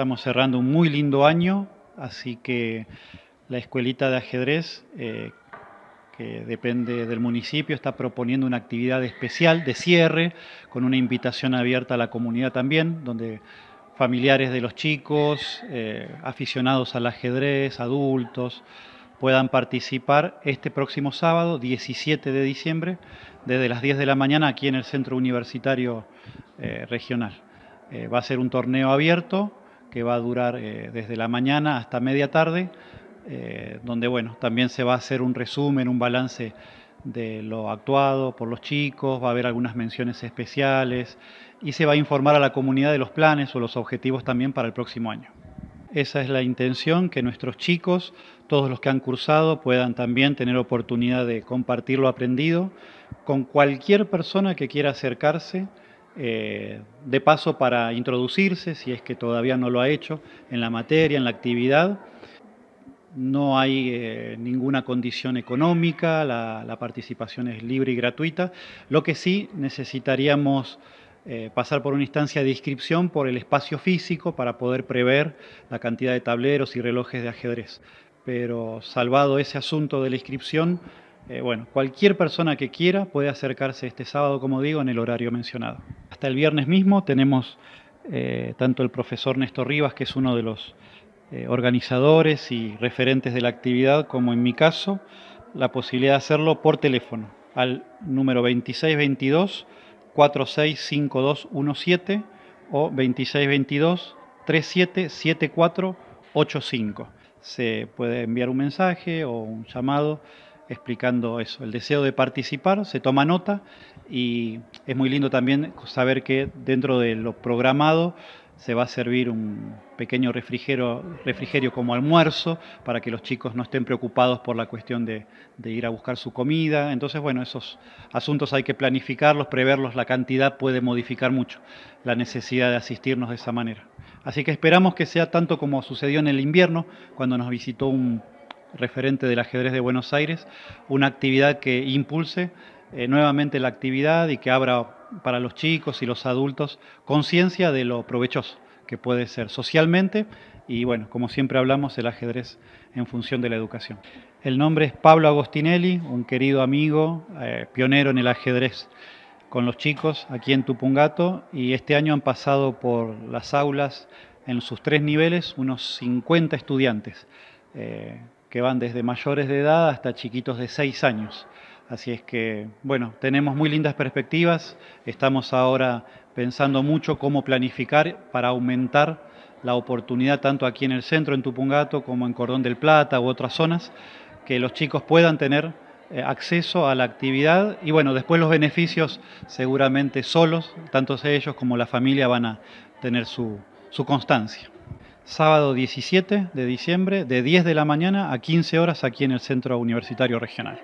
estamos cerrando un muy lindo año, así que la escuelita de ajedrez, eh, que depende del municipio, está proponiendo una actividad especial de cierre, con una invitación abierta a la comunidad también, donde familiares de los chicos, eh, aficionados al ajedrez, adultos, puedan participar este próximo sábado, 17 de diciembre, desde las 10 de la mañana aquí en el Centro Universitario eh, Regional. Va a ser un torneo abierto que va a durar eh, desde la mañana hasta media tarde, donde bueno, también se va a hacer un resumen, un balance de lo actuado por los chicos, va a haber algunas menciones especiales y se va a informar a la comunidad de los planes o los objetivos también para el próximo año. Esa es la intención, que nuestros chicos, todos los que han cursado, puedan también tener oportunidad de compartir lo aprendido con cualquier persona que quiera acercarse, eh, de paso para introducirse, si es que todavía no lo ha hecho, en la materia, en la actividad. No hay eh, ninguna condición económica, la participación es libre y gratuita. Lo que sí necesitaríamos eh, pasar por una instancia de inscripción por el espacio físico para poder prever la cantidad de tableros y relojes de ajedrez. Pero salvado ese asunto de la inscripción, bueno, cualquier persona que quiera puede acercarse este sábado, como digo, en el horario mencionado. Hasta el viernes mismo tenemos eh, tanto el profesor Néstor Rivas, que es uno de los organizadores y referentes de la actividad, como en mi caso, la posibilidad de hacerlo por teléfono al número 2622 465217 o 2622 377485. Se puede enviar un mensaje o un llamado explicando eso, el deseo de participar, se toma nota y es muy lindo también saber que dentro de lo programado se va a servir un pequeño refrigerio, refrigerio como almuerzo para que los chicos no estén preocupados por la cuestión de, ir a buscar su comida. Entonces, bueno, esos asuntos hay que planificarlos, preverlos, la cantidad puede modificar mucho la necesidad de asistirnos de esa manera. Así que esperamos que sea tanto como sucedió en el invierno, cuando nos visitó un referente del ajedrez de Buenos Aires, una actividad que impulse eh, nuevamente la actividad y que abra para los chicos y los adultos conciencia de lo provechoso que puede ser socialmente y bueno, como siempre hablamos, el ajedrez en función de la educación. El nombre es Pablo Agostinelli, un querido amigo, eh, pionero en el ajedrez con los chicos aquí en Tupungato y este año han pasado por las aulas en sus tres niveles unos 50 estudiantes eh, que van desde mayores de edad hasta chiquitos de 6 años. Así es que, bueno, tenemos muy lindas perspectivas. Estamos ahora pensando mucho cómo planificar para aumentar la oportunidad tanto aquí en el centro, en Tupungato, como en Cordón del Plata u otras zonas, que los chicos puedan tener eh, acceso a la actividad y bueno, después los beneficios seguramente solos, tanto ellos como la familia van a tener su, su constancia. Sábado 17 de diciembre, de 10 de la mañana a 15 horas aquí en el Centro Universitario Regional.